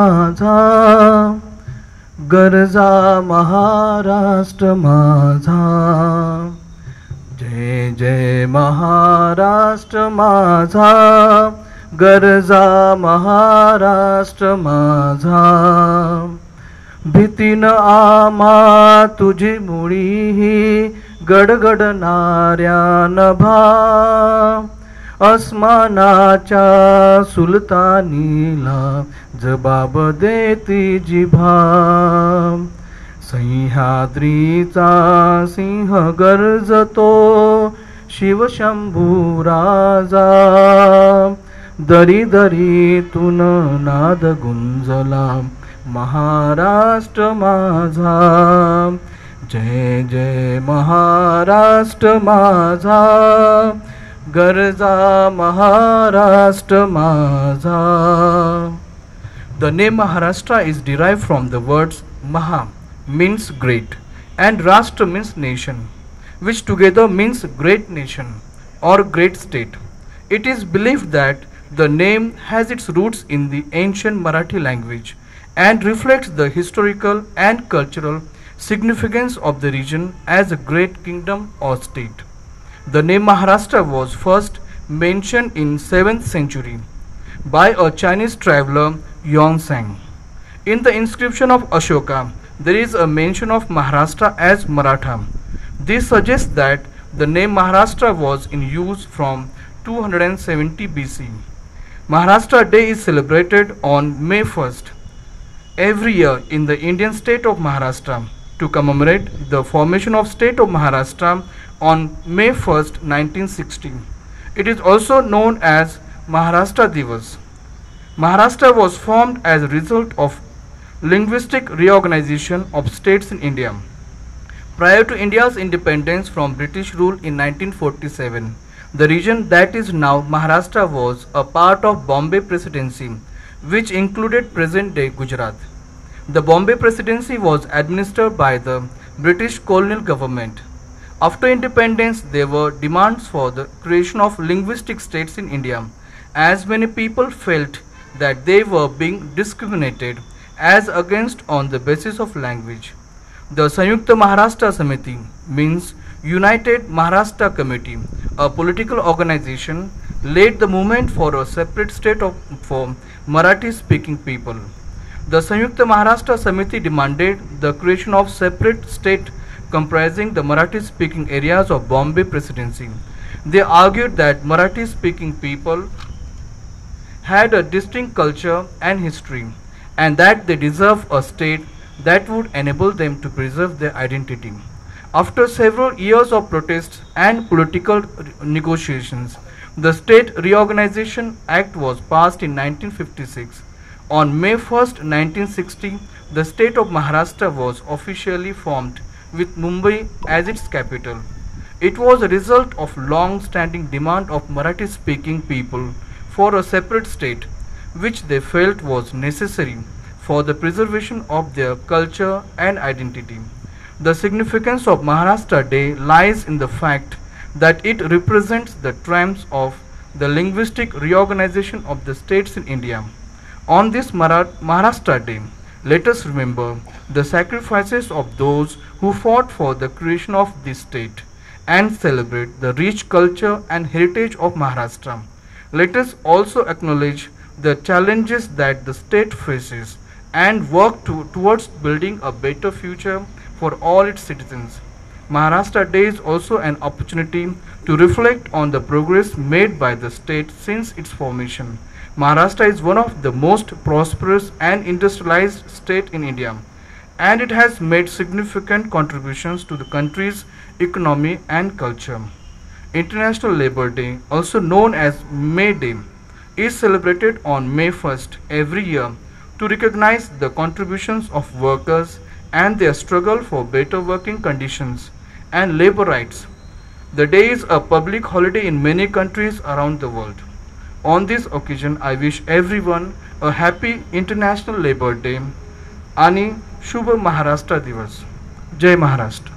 माझा गरजा महाराष्ट्र माझा. जय जय महाराष्ट्र माझा. गरजा महाराष्ट्र माझा. भीतीन आमा तुझी मुळी गडगडणाऱ्या नभा. अस्मानाच्या सुलतानीला जबाब देती जिभा. सह्याद्रीचा सिंह गर्जतो शिवशंभू राजा दरी दरीतून नाद गुंजला महाराष्ट्र माझा. जय जय महाराष्ट्र माझा. गरजा महाराष्ट्र माझा The name Maharashtra is derived from the words Maha means great and Rashtra means nation, which together means great nation or great state. It is believed that the name has its roots in the ancient Marathi language and reflects the historical and cultural significance of the region as a great kingdom or state. The name Maharashtra was first mentioned in 7th century by a Chinese traveler Yongzheng. In the inscription of Ashoka, there is a mention of Maharashtra as Maratha. This suggests that the name Maharashtra was in use from 270 BC. Maharashtra Day is celebrated on May 1st every year in the Indian state of Maharashtra to commemorate the formation of state of Maharashtra on May 1st 1960. It is also known as Maharashtra Divas. Maharashtra was formed as a result of linguistic reorganization of states in India. Prior to India's independence from British rule in 1947, the region that is now Maharashtra was a part of Bombay Presidency, which included present-day Gujarat. The Bombay Presidency was administered by the British colonial government. After independence, there were demands for the creation of linguistic states in India, as many people felt that they were being discriminated as against on the basis of language. The Sanyukta Maharashtra Samiti means United Maharashtra Committee, a political organization, led the movement for a separate state of, for Marathi speaking people. The Sanyukta Maharashtra Samiti demanded the creation of separate state comprising the Marathi speaking areas of Bombay Presidency. They argued that Marathi speaking people had a distinct culture and history and that they deserve a state that would enable them to preserve their identity. After several years of protests and political negotiations, the State Reorganization Act was passed in 1956. On May 1, 1960, the state of Maharashtra was officially formed with Mumbai as its capital. It was a result of long-standing demand of Marathi-speaking people for a separate state, which they felt was necessary for the preservation of their culture and identity. The significance of Maharashtra Day lies in the fact that it represents the triumphs of the linguistic reorganization of the states in India. On this Maharashtra Day, let us remember the sacrifices of those who fought for the creation of this state and celebrate the rich culture and heritage of Maharashtra. Let us also acknowledge the challenges that the state faces and work to, towards building a better future for all its citizens. Maharashtra Day is also an opportunity to reflect on the progress made by the state since its formation. Maharashtra is one of the most prosperous and industrialized state in India and it has made significant contributions to the country's economy and culture. International Labour Day, also known as May Day, is celebrated on May 1st every year to recognize the contributions of workers and their struggle for better working conditions and labor rights. The day is a public holiday in many countries around the world. On this occasion, I wish everyone a happy International Labour Day आणि शुभ महाराष्ट्र दिवस जय महाराष्ट्र